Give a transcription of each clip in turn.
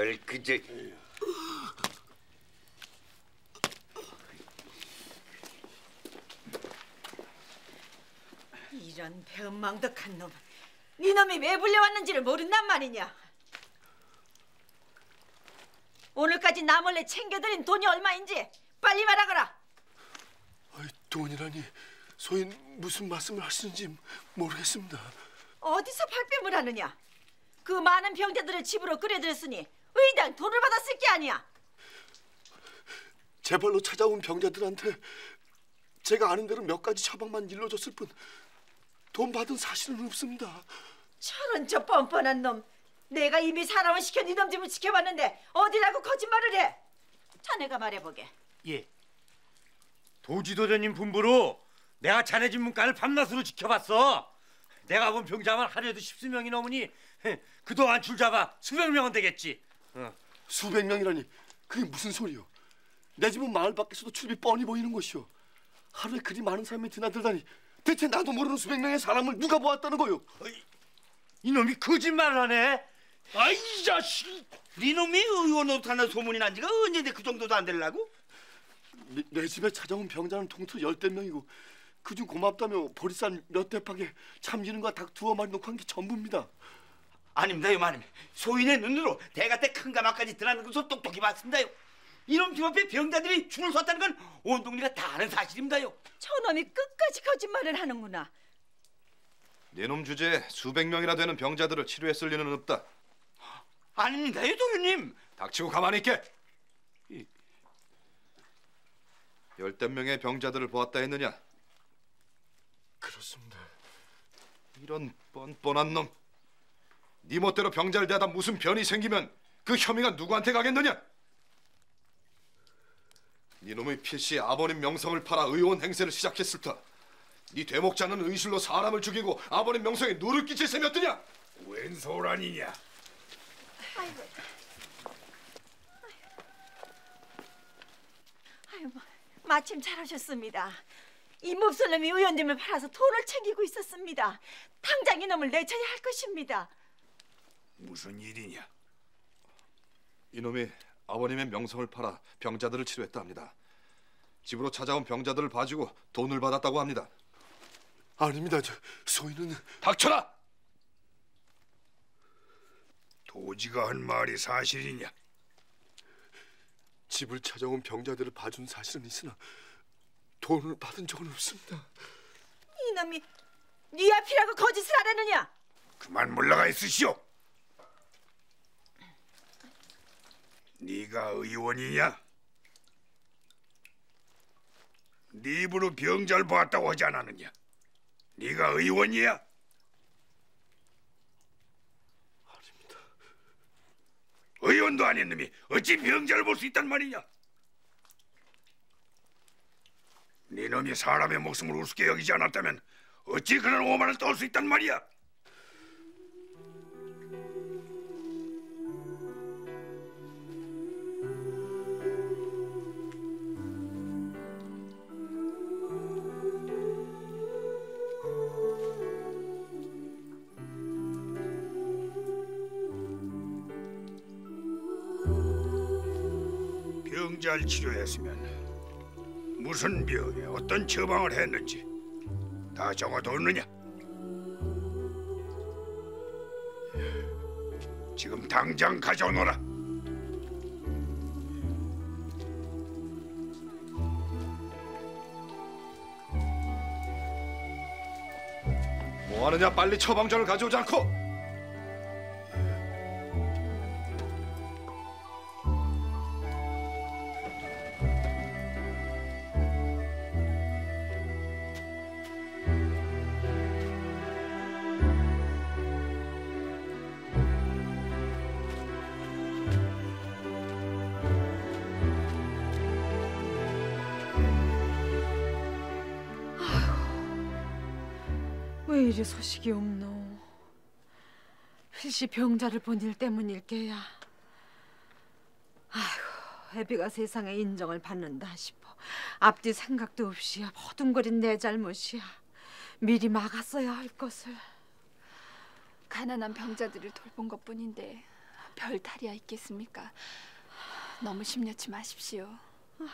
이걸 그저 이런 배은망덕한 놈. 네 놈이 왜 불려왔는지를 모른단 말이냐. 오늘까지 나 몰래 챙겨드린 돈이 얼마인지 빨리 말하거라. 아이, 돈이라니 소인 무슨 말씀을 하시는지 모르겠습니다. 어디서 발뺌을 하느냐? 그 많은 병자들을 집으로 끌어들였으니 의당 돈을 받았을 게 아니야. 제 발로 찾아온 병자들한테 제가 아는 대로 몇 가지 처방만 일러줬을 뿐 돈 받은 사실은 없습니다. 저런 저 뻔뻔한 놈. 내가 이미 사람을 시켜 네놈 집을 지켜봤는데 어디라고 거짓말을 해? 자네가 말해보게. 예. 도지도전님 분부로 내가 자네 집 문간을 밤낮으로 지켜봤어. 내가 본 병자만 하루에도 십수 명이 넘으니 그동안 줄 잡아 수백 명은 되겠지. 어. 수백 명이라니 그게 무슨 소리요? 내 집은 마을 밖에서도 출입이 뻔히 보이는 곳이요. 하루에 그리 많은 사람이 드나들다니 대체 나도 모르는 수백 명의 사람을 누가 보았다는 거요? 이놈이 거짓말을 하네. 아이 이 자식! 니놈이 의원 옷하는 소문이 난 지가 언제인데 그 정도도 안 되려고? 내, 내 집에 찾아온 병자는 통틀어 열댓 명이고 그중 고맙다며 보리쌀 몇 대팍에 참기름과 닭 두어 마리 놓고 한 게 전부입니다. 아닙니다 요 마님 소인의 눈으로 대가때 큰 가마까지 드나는 것을 똑똑히 봤습니다요 이놈 집 앞에 병자들이 줄을 섰다는 건 온 동네가 다 아는 사실입니다요 저놈이 끝까지 거짓말을 하는구나. 네놈 주제에 수백 명이나 되는 병자들을 치료했을 리는 없다. 아닙니다요 도련님 닥치고 가만히 있게. 열댓 명의 병자들을 보았다 했느냐? 그렇습니다. 이런 뻔뻔한 놈. 네 멋대로 병자를 대하다 무슨 변이 생기면 그 혐의가 누구한테 가겠느냐? 네 놈의 필시 아버님 명성을 팔아 의원 행세를 시작했을 터. 네 되목자는 의술로 사람을 죽이고 아버님 명성에 누를 끼칠 셈이 었더냐? 웬 소란이냐? 아유, 마침 잘하셨습니다. 이 몹쓸 놈이 의원님을 팔아서 돈을 챙기고 있었습니다. 당장 이놈을 내쳐야 할 것입니다. 무슨 일이냐? 이놈이 아버님의 명성을 팔아 병자들을 치료했다 합니다. 집으로 찾아온 병자들을 봐주고 돈을 받았다고 합니다. 아닙니다. 저 소인은 닥쳐라! 도지가 한 말이 사실이냐? 집을 찾아온 병자들을 봐준 사실은 있으나 돈을 받은 적은 없습니다. 이놈이 네 앞이라고 거짓을 하려느냐? 그만 물러가 있으시오. 네가 의원이냐? 네 입으로 병자를 보았다고 하지 않았느냐? 네가 의원이야? 아닙니다. 의원도 아닌 놈이 어찌 병자를 볼 수 있단 말이냐? 네 놈이 사람의 목숨을 우습게 여기지 않았다면 어찌 그런 오만을 떠올 수 있단 말이야? 병자를 치료했으면 무슨 병에 어떤 처방을 했는지 다 적어뒀느냐? 지금 당장 가져오너라. 뭐 하느냐? 빨리 처방전을 가져오지 않고! 왜 이리 소식이 없노? 필시 병자를 본 일 때문일게야. 아이고, 애비가 세상에 인정을 받는다 싶어 앞뒤 생각도 없이 버둥거린 내 잘못이야. 미리 막았어야 할 것을. 가난한 병자들을 돌본 것뿐인데 별 탈이야 있겠습니까? 너무 심려치 마십시오. 왜왜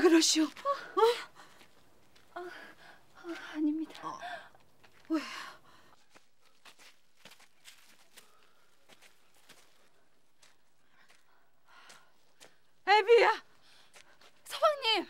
그러시오? 아닙니다. 애비야. 서방님.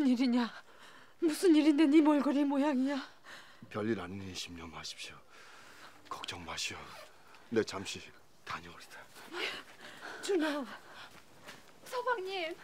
무슨 일이냐? 무슨 일인데 네 몰골이 모양이야? 별일 아니니 심려 마십시오. 걱정 마시오. 내 잠시 다녀오리다. 준아. 서방님.